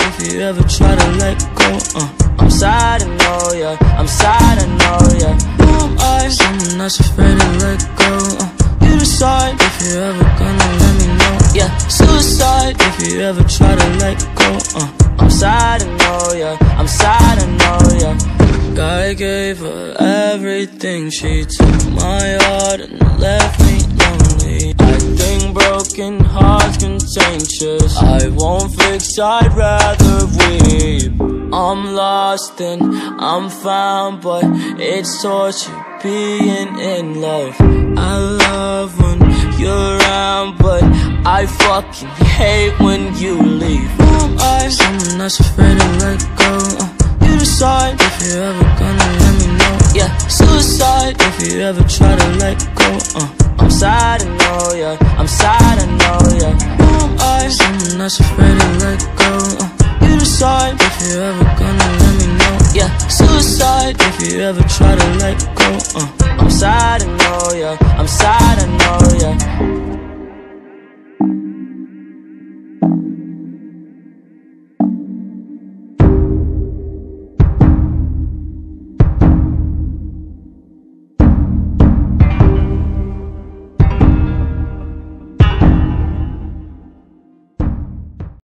if you ever try to let go. Uh, I'm sad, I know ya. I'm sad, I know ya. Who am I? Someone that's afraid to let go. Uh, you decide if you're ever gonna let me know. Yeah, suicide if you ever try to let go. Uh, I'm sad, I know ya. I'm sad, I know ya. God gave her everything. She took my heart and left me contagious. I won't fix, I'd rather weep. I'm lost and I'm found, but it's torture being in love. I love when you're around, but I fucking hate when you leave. Who I? Someone that's afraid to let go. Uh, you decide if you're ever gonna let me know. Yeah, suicide if you ever try to let go. Uh, I'm sad, I know ya. I'm sad, Someone that's afraid to let go. Uh, you decide if you're ever gonna let me know. Yeah, suicide if you ever try to let go. Uh, I'm sad, I know ya. I'm sad.